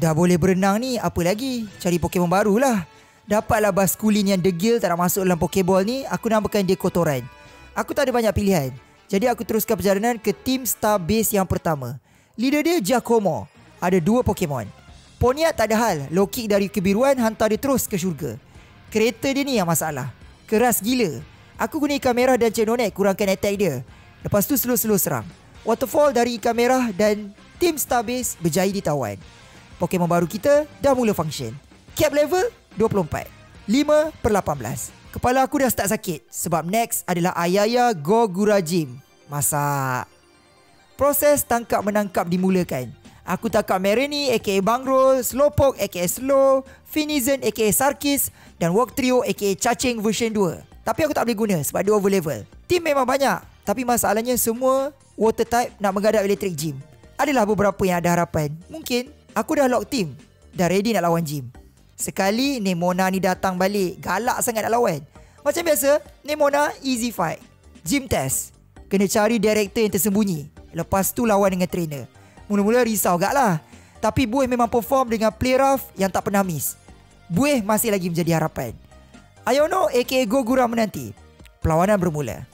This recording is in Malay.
Dah boleh berenang ni, apa lagi? Cari Pokemon baru lah. Dapatlah Basculin yang degil tak nak masuk dalam Pokeball ni, aku namakan dia kotoran. Aku tak ada banyak pilihan. Jadi aku teruskan perjalanan ke Team Star Base yang pertama. Leader dia Giacomo. Ada dua Pokemon. Ponyat tak ada hal. Low kick dari kebiruan hantar dia terus ke syurga. Kereta dia ni yang masalah. Keras gila. Aku guna ikan merah dan cenonek kurangkan attack dia. Lepas tu slow-slow serang. Waterfall dari ikan merah dan Team Star Base berjaya ditawan. Pokemon baru kita dah mula function. Cap level 24. 5 per 18. Kepala aku dah start sakit sebab next adalah Ayaya Gogura Gym. Masak. Proses tangkap menangkap dimulakan. Aku tangkap Marini aka Bangrol, Slowpoke aka Slow, Finizen aka Sarkis dan Walk Trio aka Cacing version 2. Tapi aku tak boleh guna sebab dia over level. Team memang banyak tapi masalahnya semua water type nak menghadap electric gym. Adalah beberapa yang ada harapan. Mungkin aku dah lock team. Dah ready nak lawan gym. Sekali Nemona ni datang balik. Galak sangat nak lawan. Macam biasa, Nemona easy fight. Gym test. Kena cari director yang tersembunyi. Lepas tu lawan dengan trainer. Mula-mula risau gak lah. Tapi Buih memang perform dengan play rough yang tak pernah miss. Buih masih lagi menjadi harapan. Ayono aka Gogura menanti. Perlawanan bermula.